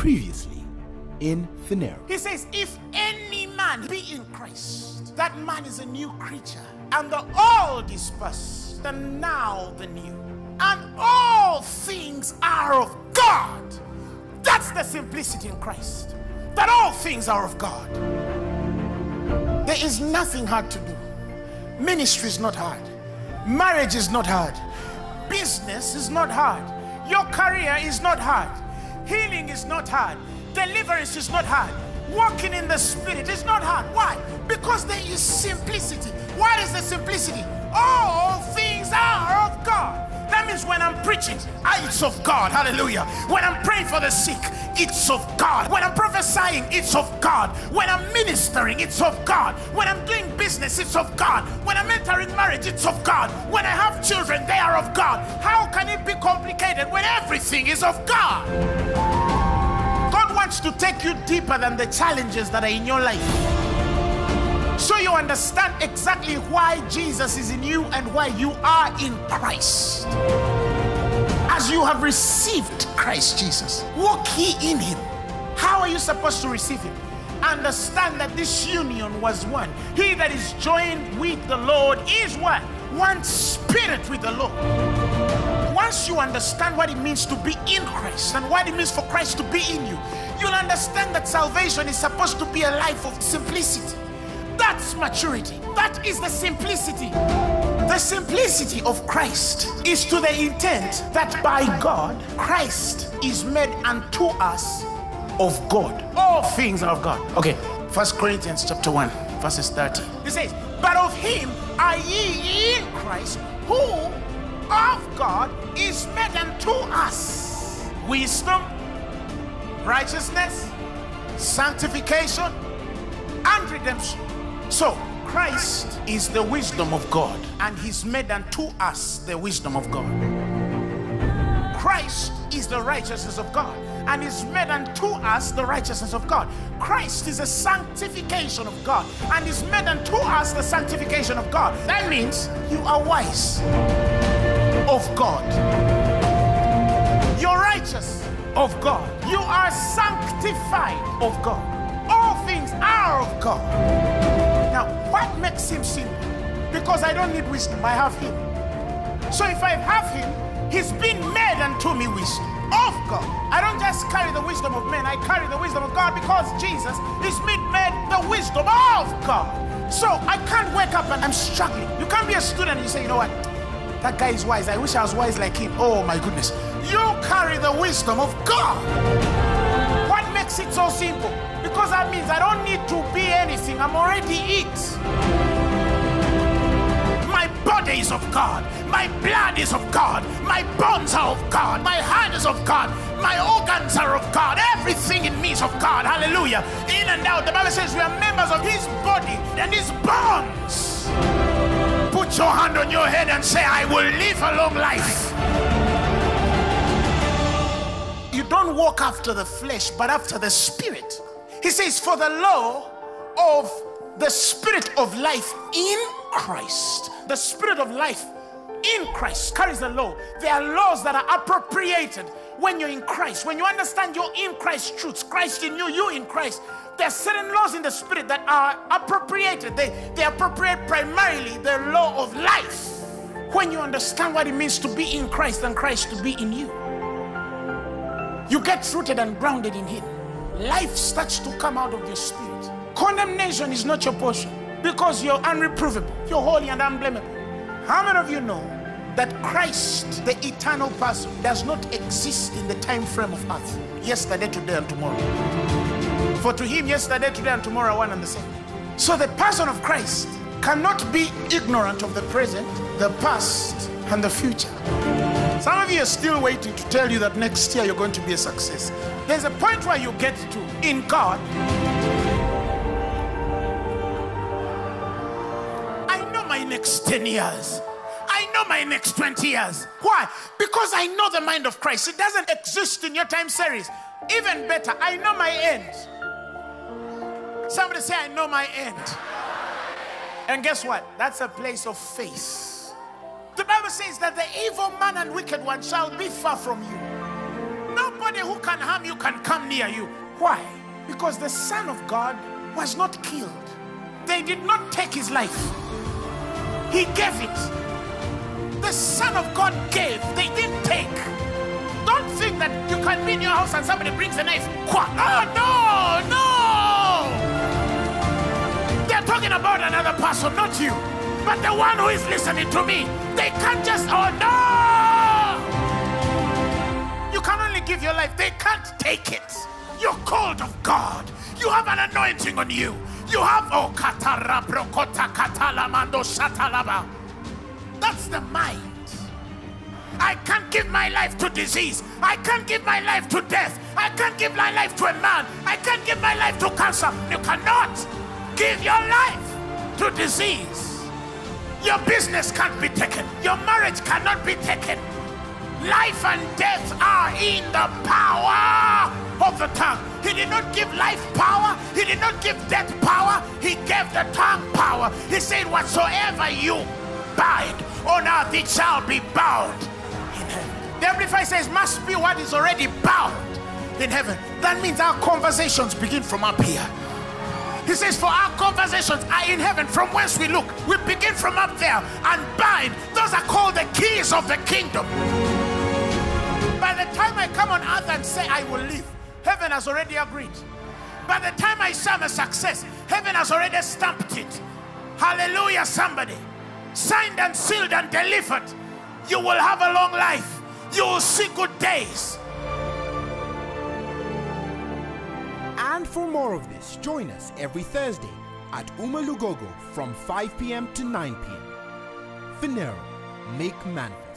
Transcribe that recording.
Previously in Phaneroo. He says, If any man be in Christ, that man is a new creature. And the old is past, and now the new. And all things are of God. That's the simplicity in Christ. That all things are of God. There is nothing hard to do. Ministry is not hard. Marriage is not hard. Business is not hard. Your career is not hard. Healing is not hard. Deliverance is not hard. Walking in the Spirit is not hard. Why? Because there is simplicity. What is the simplicity? All things preaching, it's of God. Hallelujah. When I'm praying for the sick, it's of God. When I'm prophesying, it's of God. When I'm ministering, it's of God. When I'm doing business, it's of God. When I'm entering marriage, it's of God. When I have children, they are of God. How can it be complicated when everything is of God? God wants to take you deeper than the challenges that are in your life. So you understand exactly why Jesus is in you and why you are in Christ. As you have received Christ Jesus, walk ye in him. How are you supposed to receive him? Understand that this union was one. He that is joined with the Lord is what? One spirit with the Lord. Once you understand what it means to be in Christ and what it means for Christ to be in you, you'll understand that salvation is supposed to be a life of simplicity. That's maturity. That is the simplicity. The simplicity of Christ is to the intent that by God, Christ is made unto us of God. All things are of God. Okay, First Corinthians chapter 1, verses 30. It says, But of him are ye in Christ, who of God is made unto us wisdom, righteousness, sanctification, and redemption. So, Christ is the wisdom of God, and He's made unto us the wisdom of God. Christ is the righteousness of God, and is made unto us the righteousness of God. Christ is a sanctification of God, and is made unto us the sanctification of God. That means you are wise of God. You're righteous of God. You are sanctified of God. All things are of God. Now, what makes him simple? Because I don't need wisdom, I have him. So if I have him, he's been made unto me wisdom of God. I don't just carry the wisdom of men, I carry the wisdom of God because Jesus is made, the wisdom of God. So I can't wake up and I'm struggling. You can't be a student and you say, you know what? That guy is wise. I wish I was wise like him. Oh my goodness. You carry the wisdom of God. What makes it so simple? Because that means I don't need to be. I'm already it. My body is of God. My blood is of God. My bones are of God. My heart is of God. My organs are of God. Everything in me is of God. Hallelujah. In and out. The Bible says we are members of his body and his bones. Put your hand on your head and say, I will live a long life. You don't walk after the flesh, but after the spirit. He says, For the law of the spirit of life in Christ, the spirit of life in Christ carries the law. There are laws that are appropriated when you're in Christ. When you understand you're in Christ truths, Christ in you, you in Christ. There are certain laws in the spirit that are appropriated. They, they appropriate primarily the law of life. When you understand what it means to be in Christ and Christ to be in you, you get rooted and grounded in Him. Life starts to come out of your spirit. Condemnation is not your portion because you're unreprovable, you're holy and unblameable. How many of you know that Christ, the eternal person, does not exist in the time frame of earth? Yesterday, today, and tomorrow. For to him, yesterday, today, and tomorrow are one and the same. So the person of Christ cannot be ignorant of the present, the past, and the future. Some of you are still waiting to tell you that next year you're going to be a success. There's a point where you get to in God. My next 10 years. I know my next 20 years. Why? Because I know the mind of Christ. It doesn't exist in your time series. Even better, I know my end. Somebody say, I know my end. And guess what? That's a place of faith. The Bible says that the evil man and wicked one shall be far from you. Nobody who can harm you can come near you. Why? Because the Son of God was not killed. They did not take his life, he gave it. The Son of God gave, they didn't take. Don't think that you can be in your house and somebody brings a knife. Oh, no, no. They're talking about another person, not you. But the one who is listening to me, they can't just, oh, no. You can only give your life, they can't take it. You're called of God. You have an anointing on you. You have oh katara brokota katalamando shatalaba. That's the mind. I can't give my life to disease. I can't give my life to death. I can't give my life to a man. I can't give my life to cancer. You cannot give your life to disease. Your business can't be taken. Your marriage cannot be taken. Life and death are in the power of the tongue. He did not give life power, He did not give death power, He gave the tongue power. He said, Whatsoever you bind on earth, it shall be bound in heaven. The Amplified says, Must be what is already bound in heaven. That means our conversations begin from up here. He says, For our conversations are in heaven from whence we look. We begin from up there and bind. Those are called the keys of the kingdom. The time I come on earth and say I will live, heaven has already agreed. By the time I say I'm a success, heaven has already stamped it. Hallelujah, somebody. Signed and sealed and delivered. You will have a long life. You will see good days. And for more of this, join us every Thursday at UMA Lugogo from 5 p.m. to 9 p.m. Phaneroo, make manifest.